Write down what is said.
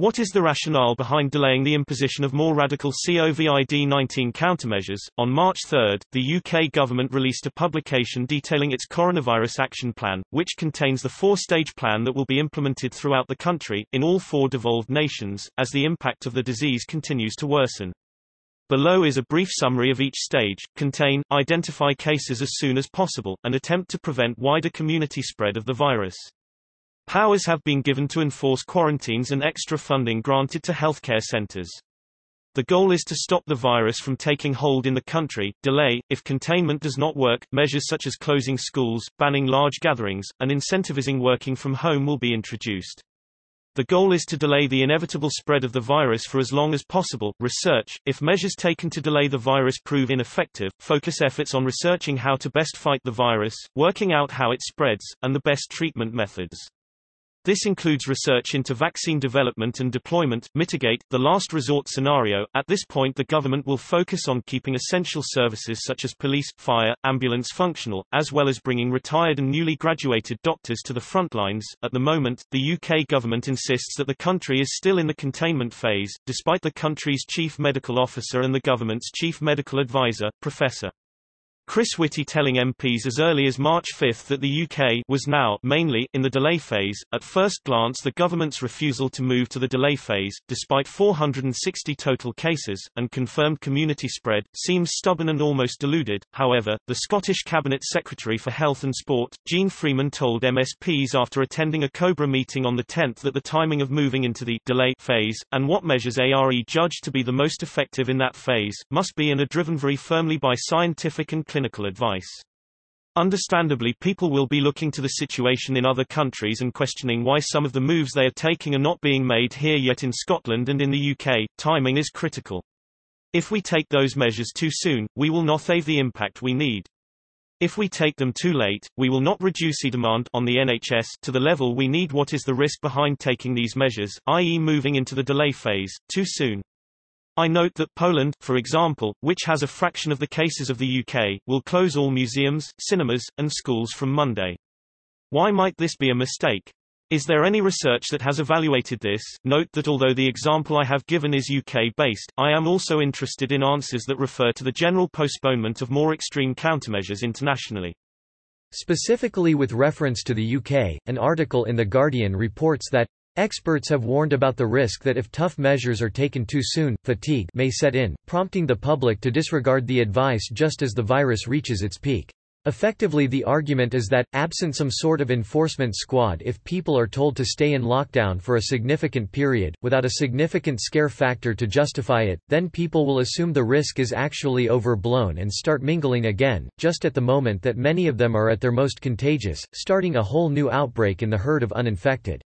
What is the rationale behind delaying the imposition of more radical COVID-19 countermeasures? On March 3, the UK government released a publication detailing its coronavirus action plan, which contains the four-stage plan that will be implemented throughout the country, in all four devolved nations, as the impact of the disease continues to worsen. Below is a brief summary of each stage, contain, identify cases as soon as possible, and attempt to prevent wider community spread of the virus. Powers have been given to enforce quarantines and extra funding granted to healthcare centers. The goal is to stop the virus from taking hold in the country, delay, if containment does not work, measures such as closing schools, banning large gatherings, and incentivizing working from home will be introduced. The goal is to delay the inevitable spread of the virus for as long as possible. Research, if measures taken to delay the virus prove ineffective, focus efforts on researching how to best fight the virus, working out how it spreads, and the best treatment methods. This includes research into vaccine development and deployment, mitigate, the last resort scenario. At this point the government will focus on keeping essential services such as police, fire, ambulance functional, as well as bringing retired and newly graduated doctors to the front lines. At the moment, the UK government insists that the country is still in the containment phase, despite the country's chief medical officer and the government's chief medical advisor, Professor Chris Whitty telling MPs as early as March 5 that the UK was now mainly in the delay phase. At first glance, the government's refusal to move to the delay phase, despite 460 total cases and confirmed community spread, seems stubborn and almost deluded. However, the Scottish Cabinet Secretary for Health and Sport, Jeane Freeman, told MSPs after attending a COBRA meeting on the 10th that the timing of moving into the delay phase and what measures ARE judged to be the most effective in that phase must be and are driven very firmly by scientific and clinical clinical advice. Understandably people will be looking to the situation in other countries and questioning why some of the moves they are taking are not being made here yet in Scotland and in the UK, timing is critical. If we take those measures too soon, we will not have the impact we need. If we take them too late, we will not reduce the demand on the NHS to the level we need what is the risk behind taking these measures, i.e. moving into the delay phase, too soon. I note that Poland, for example, which has a fraction of the cases of the UK, will close all museums, cinemas, and schools from Monday. Why might this be a mistake? Is there any research that has evaluated this? Note that although the example I have given is UK-based, I am also interested in answers that refer to the general postponement of more extreme countermeasures internationally. Specifically with reference to the UK, an article in The Guardian reports that Experts have warned about the risk that if tough measures are taken too soon, fatigue may set in, prompting the public to disregard the advice just as the virus reaches its peak. Effectively the argument is that, absent some sort of enforcement squad if people are told to stay in lockdown for a significant period, without a significant scare factor to justify it, then people will assume the risk is actually overblown and start mingling again, just at the moment that many of them are at their most contagious, starting a whole new outbreak in the herd of uninfected.